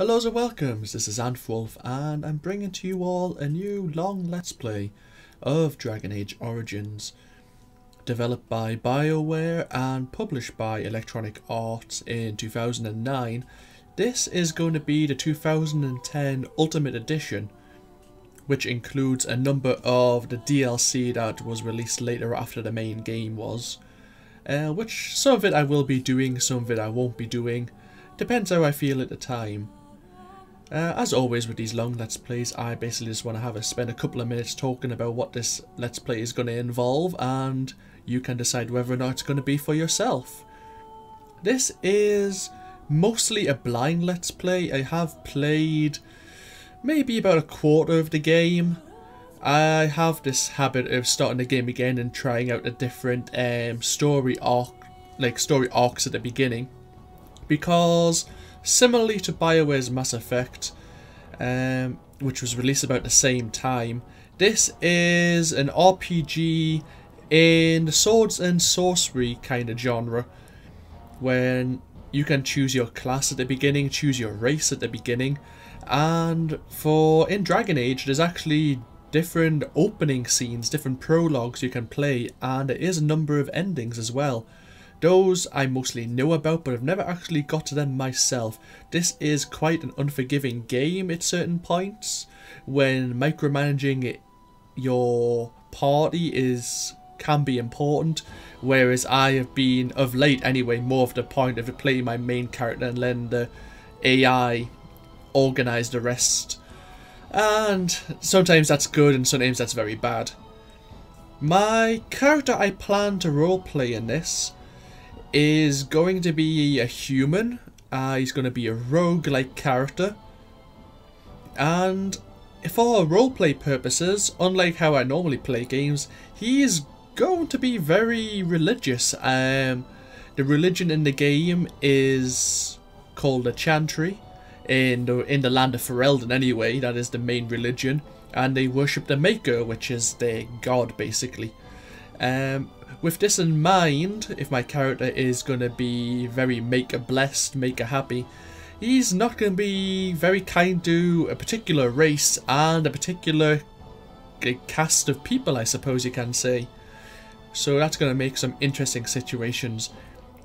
Hello and welcome, this is AnthWolf and I'm bringing to you all a new long let's play of Dragon Age Origins developed by BioWare and published by Electronic Arts in 2009. This is going to be the 2010 Ultimate Edition which includes a number of the DLC that was released later after the main game was uh, which some of it I will be doing, some of it I won't be doing depends how I feel at the time. Uh, as always with these long Let's Plays, I basically just want to have a spend a couple of minutes talking about what this Let's Play is going to involve and you can decide whether or not it's going to be for yourself. This is mostly a blind Let's Play. I have played maybe about a quarter of the game. I have this habit of starting the game again and trying out a different um, story arc, like story arcs at the beginning, because Similarly to BioWare's Mass Effect, um, which was released about the same time, this is an RPG in the swords and sorcery kind of genre, when you can choose your class at the beginning, choose your race at the beginning, and for in Dragon Age, there's actually different opening scenes, different prologues you can play, and there is a number of endings as well. Those I mostly know about, but I've never actually got to them myself. This is quite an unforgiving game at certain points, when micromanaging it, your party is can be important, whereas I have been, of late anyway, more of the point of playing my main character and letting the AI organise the rest. And sometimes that's good and sometimes that's very bad. My character I plan to roleplay in this is going to be a human. Uh, he's going to be a rogue-like character. And for roleplay purposes, unlike how I normally play games, he is going to be very religious. Um, the religion in the game is called a Chantry. In the, in the land of Ferelden anyway, that is the main religion. And they worship the Maker, which is their god basically. Um, with this in mind, if my character is going to be very maker blessed, maker happy, he's not going to be very kind to a particular race and a particular cast of people, I suppose you can say. So that's going to make some interesting situations.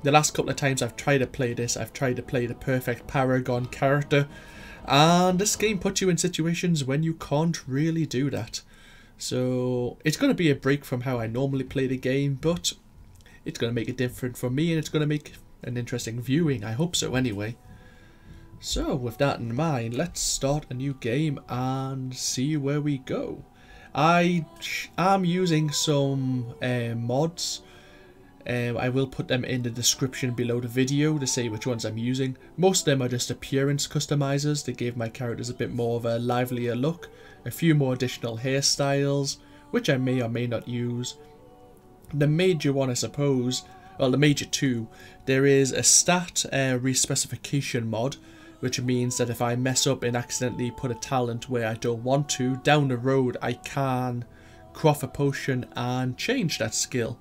The last couple of times I've tried to play this, I've tried to play the perfect Paragon character, and this game puts you in situations when you can't really do that. So it's going to be a break from how I normally play the game, but it's going to make it different for me and it's going to make an interesting viewing. I hope so anyway. So with that in mind, let's start a new game and see where we go. I am using some uh, mods. Um, I will put them in the description below the video to say which ones I'm using. Most of them are just appearance customizers. They give my characters a bit more of a livelier look a few more additional hairstyles, which I may or may not use. The major one, I suppose, well, the major two, there is a stat uh, respecification mod, which means that if I mess up and accidentally put a talent where I don't want to, down the road I can quaff a potion and change that skill,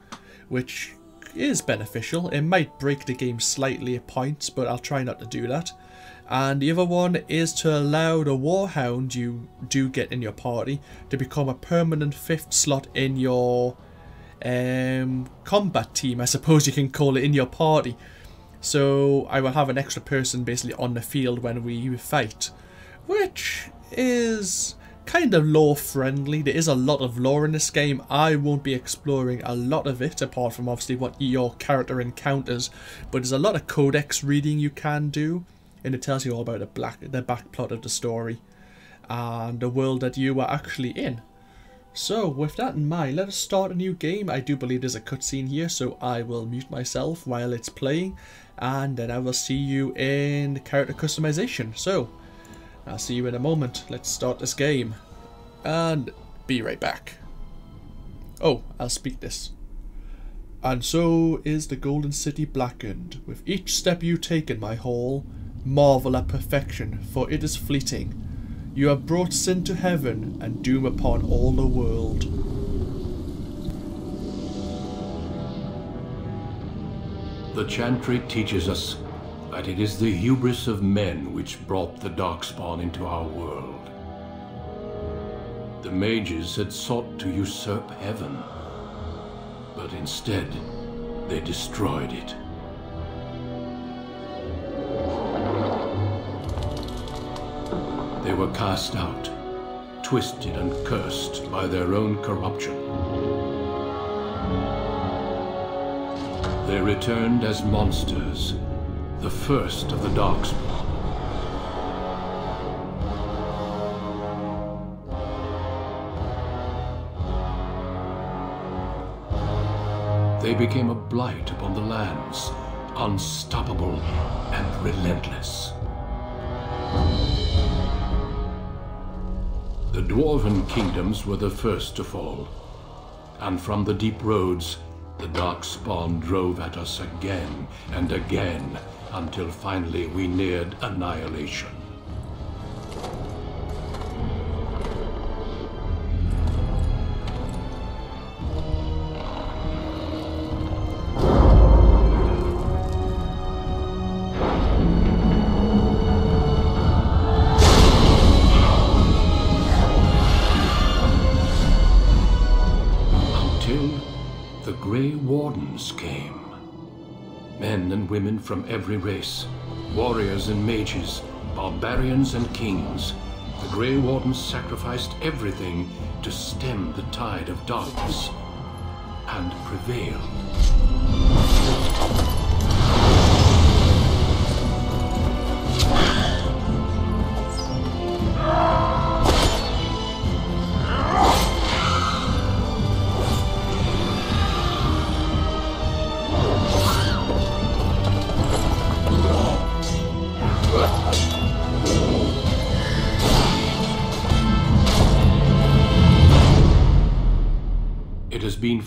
which is beneficial. It might break the game slightly at points, but I'll try not to do that and the other one is to allow the Warhound you do get in your party to become a permanent fifth slot in your um, combat team, I suppose you can call it, in your party. So I will have an extra person basically on the field when we fight, which is kind of lore friendly. There is a lot of lore in this game. I won't be exploring a lot of it apart from obviously what your character encounters, but there's a lot of codex reading you can do and it tells you all about the black the back plot of the story and the world that you are actually in. So with that in mind, let us start a new game. I do believe there's a cutscene here, so I will mute myself while it's playing, and then I will see you in character customization. So, I'll see you in a moment. Let's start this game, and be right back. Oh, I'll speak this. And so is the Golden City blackened. With each step you take in my hall, Marvel at perfection, for it is fleeting. You have brought sin to heaven and doom upon all the world. The Chantry teaches us that it is the hubris of men which brought the Darkspawn into our world. The mages had sought to usurp heaven, but instead they destroyed it. They were cast out, twisted and cursed by their own corruption. They returned as monsters, the first of the Darkspawn. They became a blight upon the lands, unstoppable and relentless. The Dwarven kingdoms were the first to fall, and from the deep roads, the Darkspawn drove at us again and again until finally we neared annihilation. From every race, warriors and mages, barbarians and kings. The Grey Wardens sacrificed everything to stem the tide of darkness and prevailed.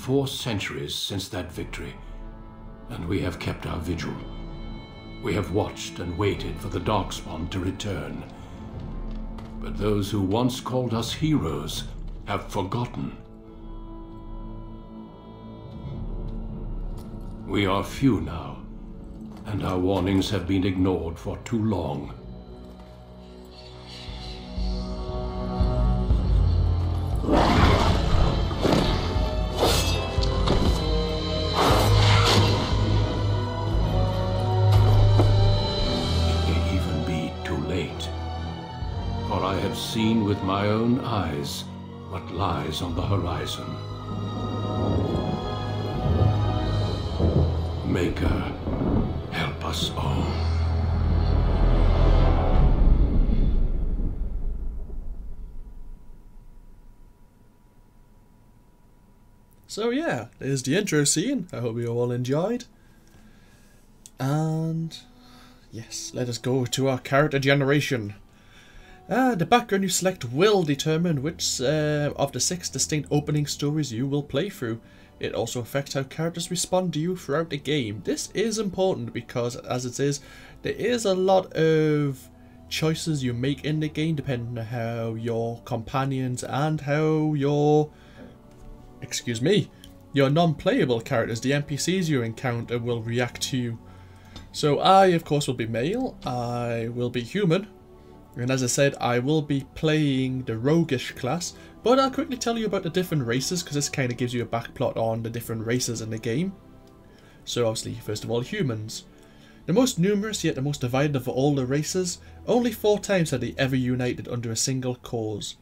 Four centuries since that victory, and we have kept our vigil. We have watched and waited for the Darkspawn to return. But those who once called us heroes have forgotten. We are few now, and our warnings have been ignored for too long. Seen with my own eyes what lies on the horizon. Maker, help us all. So yeah, there's the intro scene. I hope you all enjoyed. And yes, let us go to our character generation. Uh, the background you select will determine which uh, of the six distinct opening stories you will play through. It also affects how characters respond to you throughout the game. This is important because, as it is, there is a lot of choices you make in the game depending on how your companions and how your excuse me, your non-playable characters, the NPCs you encounter, will react to you. So I, of course, will be male. I will be human. And as I said, I will be playing the roguish class. But I'll quickly tell you about the different races, because this kind of gives you a backplot on the different races in the game. So obviously, first of all, humans. The most numerous yet the most divided of all the races, only four times have they ever united under a single cause.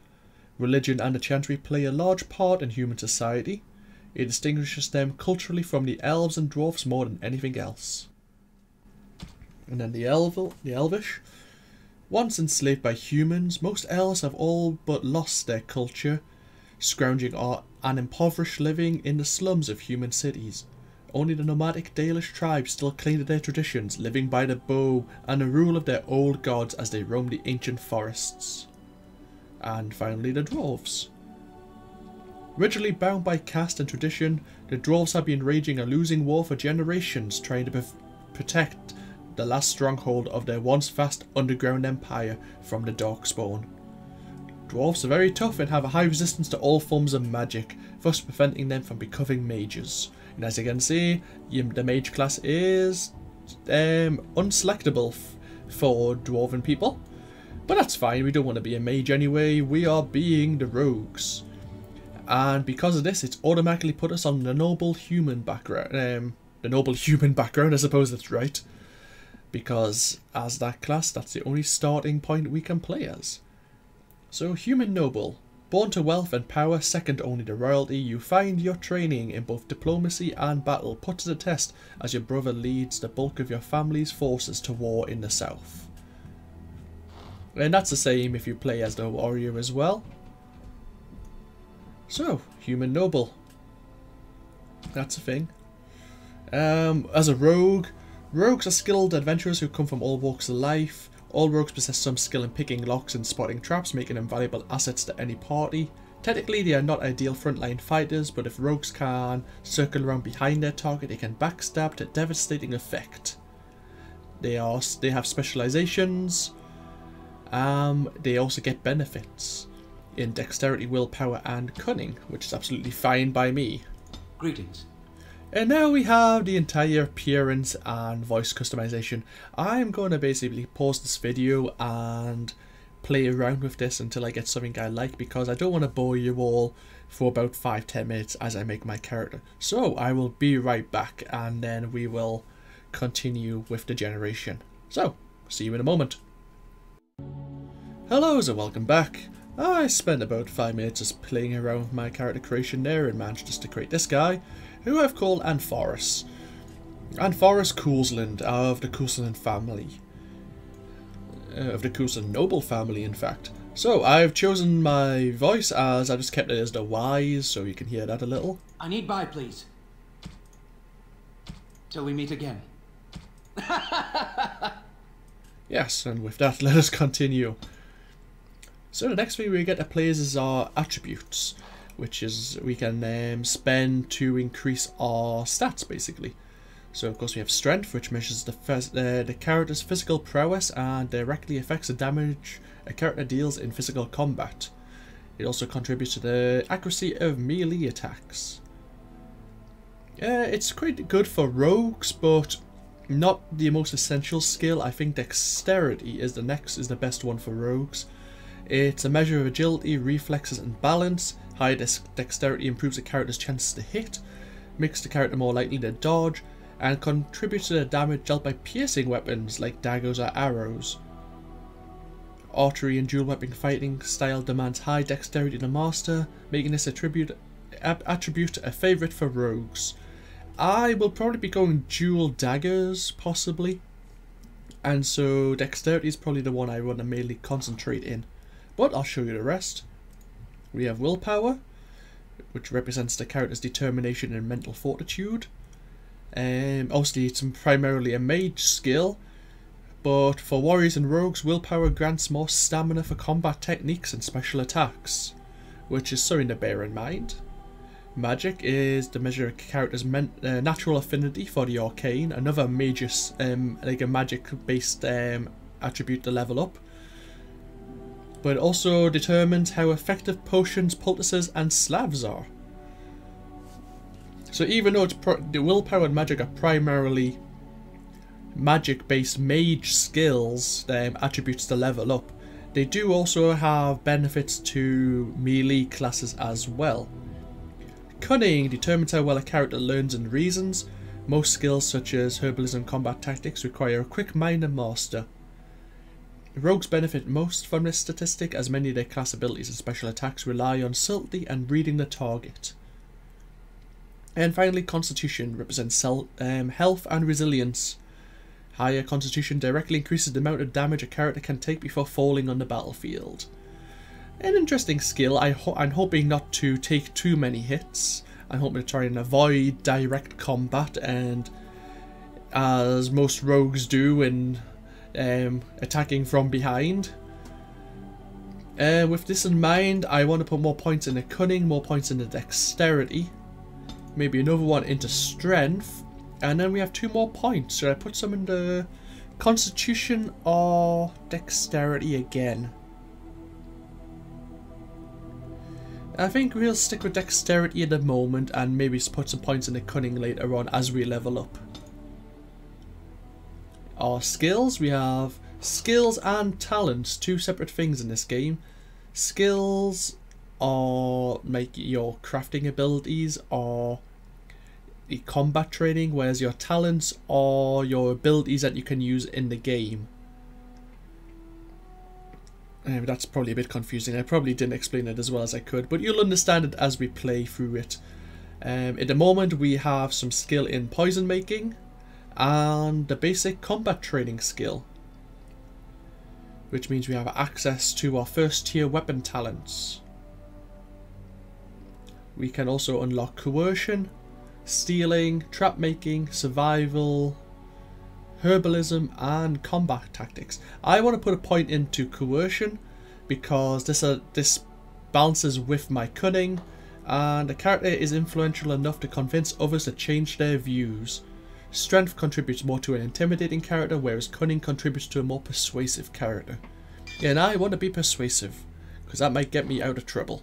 Religion and the Chantry play a large part in human society. It distinguishes them culturally from the elves and dwarfs more than anything else. And then the elvel, the elvish. Once enslaved by humans, most elves have all but lost their culture, scrounging an impoverished living in the slums of human cities. Only the nomadic Dalish tribes still cling to their traditions, living by the bow and the rule of their old gods as they roam the ancient forests. And finally, the dwarves. Originally bound by caste and tradition, the dwarves have been raging a losing war for generations, trying to protect the last stronghold of their once vast underground empire from the Darkspawn. Dwarves are very tough and have a high resistance to all forms of magic, thus preventing them from becoming mages. And as you can see, the mage class is um, unselectable for dwarven people. But that's fine, we don't want to be a mage anyway, we are being the rogues. And because of this, it's automatically put us on the noble human background. Um, the noble human background, I suppose that's right. Because as that class, that's the only starting point we can play as. So, human noble. Born to wealth and power, second only to royalty, you find your training in both diplomacy and battle put to the test as your brother leads the bulk of your family's forces to war in the south. And that's the same if you play as the warrior as well. So, human noble. That's a thing. Um, as a rogue, rogues are skilled adventurers who come from all walks of life. All rogues possess some skill in picking locks and spotting traps, making them valuable assets to any party. Technically, they are not ideal frontline fighters, but if rogues can circle around behind their target, they can backstab to devastating effect. They are they have specializations. Um, they also get benefits in dexterity, willpower, and cunning, which is absolutely fine by me. Greetings. And now we have the entire appearance and voice customization. I'm going to basically pause this video and play around with this until I get something I like because I don't want to bore you all for about 5-10 minutes as I make my character. So I will be right back and then we will continue with the generation. So, see you in a moment. Hello and welcome back. I spent about 5 minutes just playing around with my character creation there and managed just to create this guy who I've called Anthoris. Anthoris Cousland of the Cousland family. Uh, of the Cousland noble family, in fact. So, I've chosen my voice as I just kept it as the wise, so you can hear that a little. I need by, please. Till we meet again. yes, and with that, let us continue. So the next thing we get to play is our attributes which is we can um, spend to increase our stats basically. So of course we have strength, which measures the uh, the character's physical prowess and directly affects the damage a character deals in physical combat. It also contributes to the accuracy of melee attacks. Yeah, it's quite good for rogues, but not the most essential skill. I think dexterity is the next is the best one for rogues. It's a measure of agility, reflexes, and balance. High dexterity improves a character's chances to hit, makes the character more likely to dodge, and contributes to the damage dealt by piercing weapons like daggers or arrows. Archery and dual weapon fighting style demands high dexterity to master, making this attribute, attribute a favourite for rogues. I will probably be going dual daggers, possibly. And so dexterity is probably the one I want to mainly concentrate in. But I'll show you the rest. We have willpower, which represents the character's determination and mental fortitude. Um, obviously, it's primarily a mage skill, but for warriors and rogues, willpower grants more stamina for combat techniques and special attacks, which is something to bear in mind. Magic is the measure of a character's uh, natural affinity for the arcane, another major, um, like a magic-based um, attribute to level up but it also determines how effective potions, poultices, and salves are. So even though the willpower and magic are primarily magic-based mage skills, um, attributes to level up, they do also have benefits to melee classes as well. Cunning determines how well a character learns and reasons. Most skills such as herbalism combat tactics require a quick mind and master. Rogues benefit most from this statistic as many of their class abilities and special attacks rely on subtlety and reading the target. And finally, Constitution represents um, health and resilience. Higher Constitution directly increases the amount of damage a character can take before falling on the battlefield. An interesting skill, I ho I'm hoping not to take too many hits. I'm hoping to try and avoid direct combat and as most rogues do in um, attacking from behind. Uh, with this in mind, I want to put more points in the cunning, more points in the dexterity, maybe another one into strength, and then we have two more points. Should I put some in the constitution or dexterity again? I think we'll stick with dexterity at the moment and maybe put some points in the cunning later on as we level up. Our skills. We have skills and talents, two separate things in this game. Skills are like your crafting abilities or the combat training, whereas your talents are your abilities that you can use in the game. Um, that's probably a bit confusing. I probably didn't explain it as well as I could, but you'll understand it as we play through it. Um, at the moment, we have some skill in poison making and the basic combat training skill, which means we have access to our first tier weapon talents. We can also unlock coercion, stealing, trap making, survival, herbalism, and combat tactics. I want to put a point into coercion because this uh, this balances with my cunning, and the character is influential enough to convince others to change their views. Strength contributes more to an intimidating character, whereas cunning contributes to a more persuasive character. And I want to be persuasive, because that might get me out of trouble.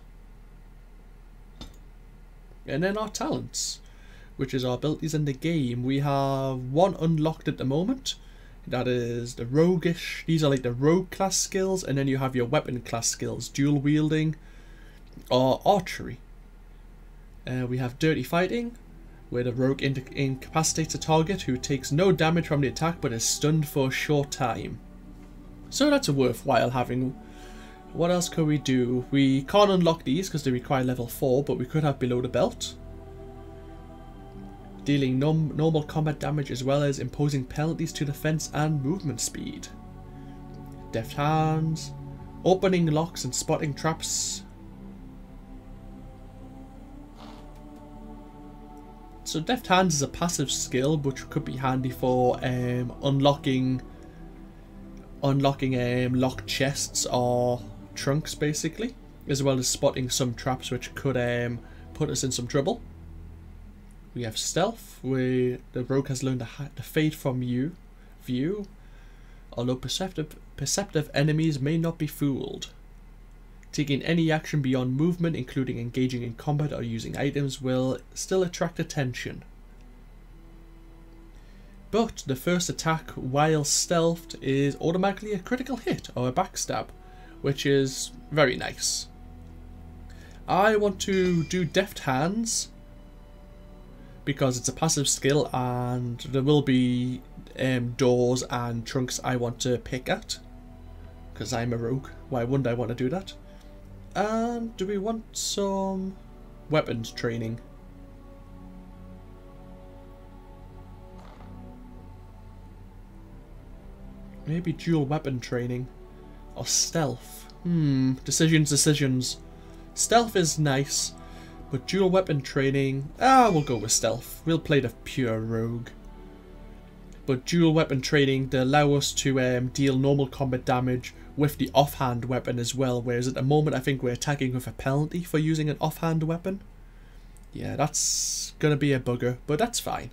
And then our talents which is our abilities in the game. We have one unlocked at the moment. That is the roguish. These are like the rogue class skills, and then you have your weapon class skills, dual wielding, or archery. Uh, we have dirty fighting, where the rogue incapacitates a target who takes no damage from the attack but is stunned for a short time. So that's a worthwhile having. What else could we do? We can't unlock these because they require level 4, but we could have below the belt dealing normal combat damage as well as imposing penalties to defense and movement speed. Deft hands, opening locks and spotting traps. So deft hands is a passive skill which could be handy for um, unlocking unlocking um, locked chests or trunks basically as well as spotting some traps which could um, put us in some trouble. We have stealth, where the rogue has learned to, fade from you, view, although perceptive, perceptive enemies may not be fooled. Taking any action beyond movement, including engaging in combat or using items, will still attract attention. But the first attack while stealthed is automatically a critical hit or a backstab, which is very nice. I want to do deft hands because it's a passive skill and there will be um, doors and trunks I want to pick at because I'm a rogue. Why wouldn't I want to do that? And do we want some weapons training? Maybe dual weapon training. Or stealth. Hmm, decisions, decisions. Stealth is nice, but dual weapon training, ah, we'll go with stealth. We'll play the pure rogue. But dual weapon training to allow us to um, deal normal combat damage with the offhand weapon as well. Whereas at the moment, I think we're attacking with a penalty for using an offhand weapon. Yeah, that's gonna be a bugger, but that's fine.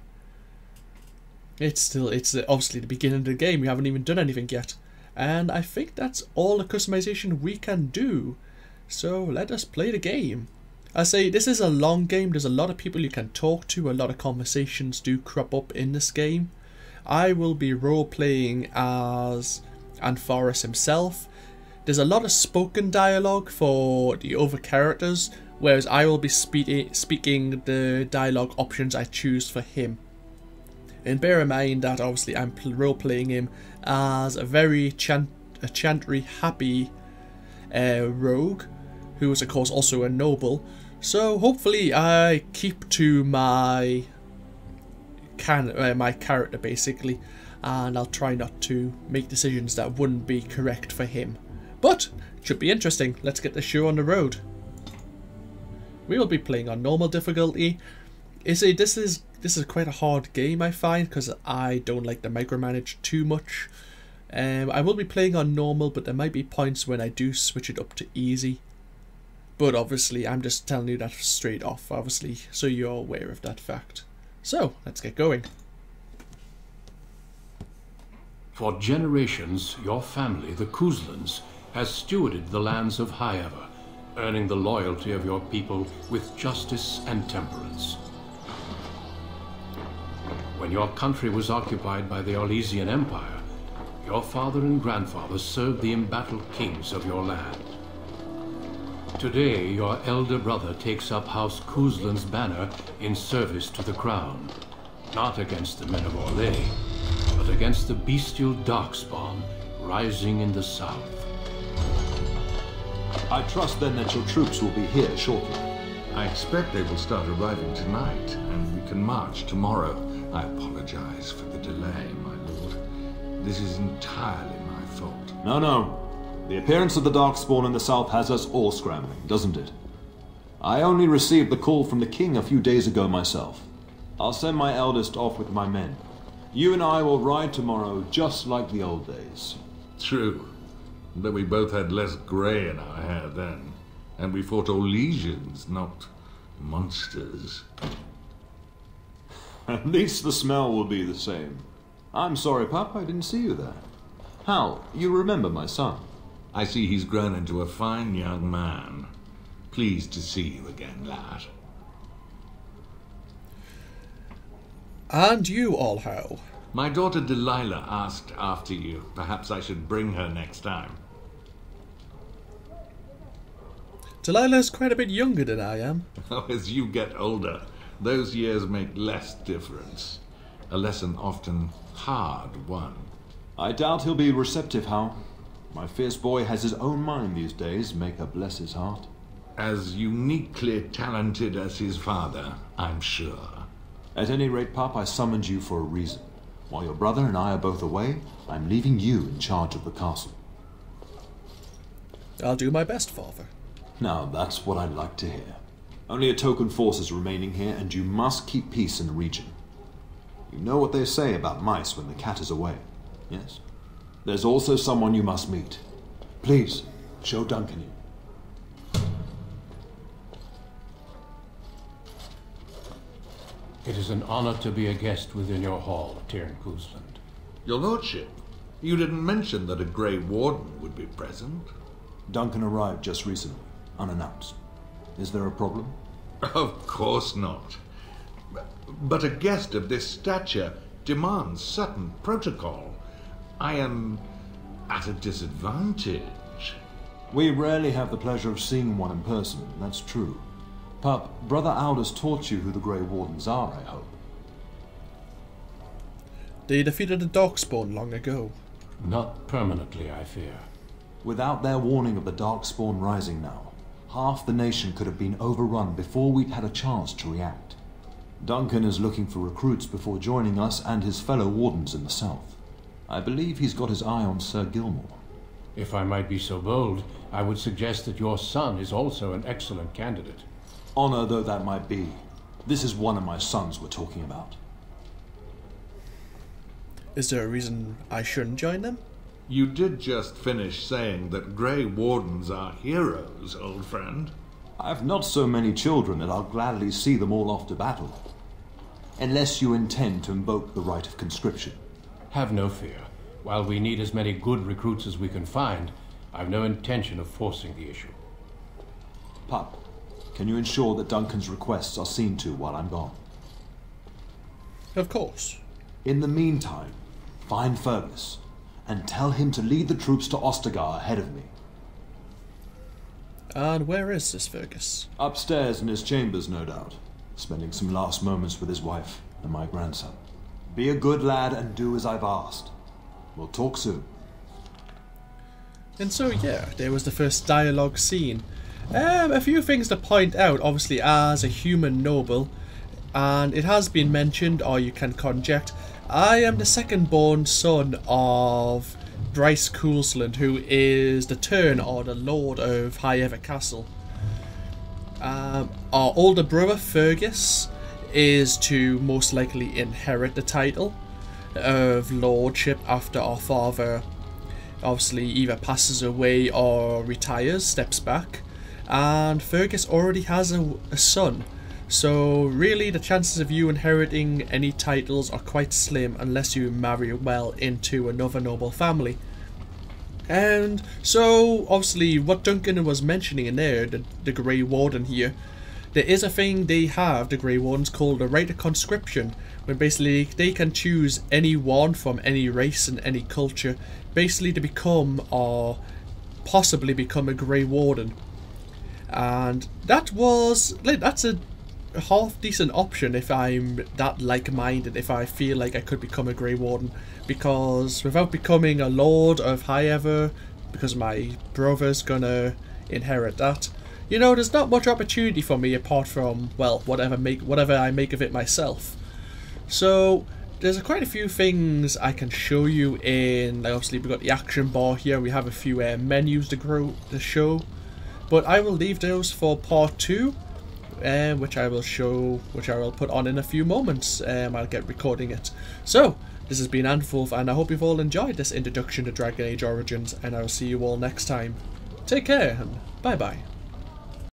It's still, it's obviously the beginning of the game. We haven't even done anything yet. And I think that's all the customization we can do. So let us play the game. I say this is a long game. There's a lot of people you can talk to. A lot of conversations do crop up in this game. I will be role playing as Anthoris himself. There's a lot of spoken dialogue for the other characters, whereas I will be spe speaking the dialogue options I choose for him. And bear in mind that obviously I'm role playing him as a very chant a chantry happy uh, rogue, who is of course also a noble, so hopefully I keep to my can uh, my character basically and I'll try not to make decisions that wouldn't be correct for him. But should be interesting. Let's get the show on the road. We will be playing on normal difficulty. Is it this is this is quite a hard game I find because I don't like to micromanage too much. Um, I will be playing on normal, but there might be points when I do switch it up to easy. But obviously, I'm just telling you that straight off, obviously, so you're aware of that fact. So, let's get going. For generations, your family, the Couslands, has stewarded the lands of Highever, earning the loyalty of your people with justice and temperance. When your country was occupied by the Orlesian Empire, your father and grandfather served the embattled kings of your land. Today, your elder brother takes up House Cousland's banner in service to the crown. Not against the men of Orlais, but against the bestial Darkspawn rising in the south. I trust then that your troops will be here shortly. I expect they will start arriving tonight, and we can march tomorrow. I apologize for the delay, my lord. This is entirely my fault. No, no. The appearance of the Darkspawn in the south has us all scrambling, doesn't it? I only received the call from the king a few days ago myself. I'll send my eldest off with my men. You and I will ride tomorrow just like the old days. True. But we both had less grey in our hair then. And we fought Orlesians, not monsters. At least the smell will be the same. I'm sorry, Pup, I didn't see you there. Howe, you remember my son? I see he's grown into a fine young man. Pleased to see you again, lad. And you Olho. My daughter Delilah asked after you. Perhaps I should bring her next time. Delilah's quite a bit younger than I am. Oh, as you get older, those years make less difference. A lesson often hard won. I doubt he'll be receptive, Howe. My fierce boy has his own mind these days, Maker bless his heart. As uniquely talented as his father, I'm sure. At any rate, Pup, I summoned you for a reason. While your brother and I are both away, I'm leaving you in charge of the castle. I'll do my best, father. Now, that's what I'd like to hear. Only a token force is remaining here, and you must keep peace in the region. You know what they say about mice when the cat is away, yes? There's also someone you must meet. Please, show Duncan in. It is an honor to be a guest within your hall, Teyrn Cousland. Your lordship, you didn't mention that a Grey Warden would be present. Duncan arrived just recently, unannounced. Is there a problem? Of course not. But a guest of this stature demands certain protocol. I am at a disadvantage. We rarely have the pleasure of seeing one in person, that's true. Pup, Brother Aldous taught you who the Grey Wardens are, I hope. They defeated the Darkspawn long ago. Not permanently, I fear. Without their warning of the Darkspawn rising now, half the nation could have been overrun before we'd had a chance to react. Duncan is looking for recruits before joining us and his fellow wardens in the south. I believe he's got his eye on Sir Gilmore. If I might be so bold, I would suggest that your son is also an excellent candidate. Honor though that might be, this is one of my sons we're talking about. Is there a reason I shouldn't join them? You did just finish saying that Grey Wardens are heroes, old friend. I've not so many children that I'll gladly see them all off to battle. Unless you intend to invoke the right of conscription. Have no fear. While we need as many good recruits as we can find, I've no intention of forcing the issue. Pup, can you ensure that Duncan's requests are seen to while I'm gone? Of course. In the meantime, find Fergus and tell him to lead the troops to Ostagar ahead of me. And where is this Fergus? Upstairs in his chambers, no doubt, spending some last moments with his wife and my grandson. Be a good lad and do as I've asked. We'll talk soon. And so, yeah, there was the first dialogue scene. Um, a few things to point out, obviously, as a human noble, and it has been mentioned, or you can conject, I am the second born son of Bryce Cousland, who is the teyrn or the lord of Highever Castle. Um, our older brother, Fergus, is to most likely inherit the title of lordship after our father obviously either passes away or retires, steps back. And Fergus already has a, a son. So really the chances of you inheriting any titles are quite slim unless you marry well into another noble family. And so obviously what Duncan was mentioning in there, the, the Grey Warden here, there is a thing they have, the Grey Wardens, called a right of conscription, where basically they can choose anyone from any race and any culture, basically to become or possibly become a Grey Warden. And that was like that's a half decent option if I'm that like-minded, if I feel like I could become a Grey Warden, because without becoming a Lord of Highever, because my brother's gonna inherit that, you know, there's not much opportunity for me apart from, well, whatever make whatever I make of it myself. So, there's quite a few things I can show you in, like obviously we've got the action bar here, we have a few uh, menus to grow to show, but I will leave those for part 2, um, which I will show, which I will put on in a few moments, um, I'll get recording it. So, this has been AnthWolf, and I hope you've all enjoyed this introduction to Dragon Age Origins, and I will see you all next time. Take care, and bye bye.